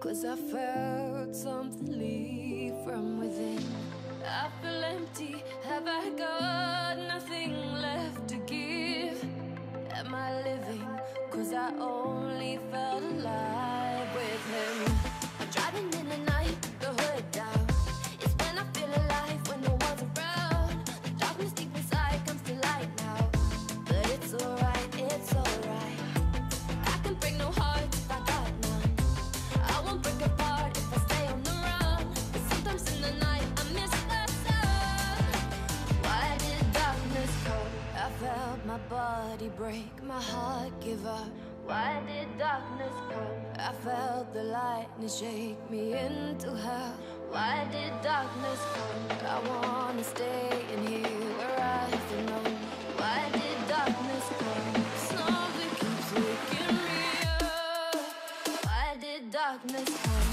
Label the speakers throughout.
Speaker 1: Cause I felt something leave from within. I feel empty. Have I got nothing left to give? Am I living? Cause I only felt alive break, my heart give up. Why did darkness come? I felt the lightning shake me into hell. Why did darkness come? I wanna stay in here where I belong. Why did darkness come? Something keeps waking me up. Why did darkness come?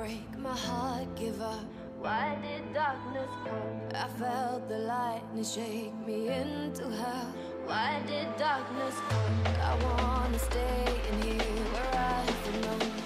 Speaker 1: break my heart, give up. Why did darkness come? I felt the lightning shake me into hell. Why did darkness come? I wanna stay in here where I belong.